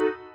you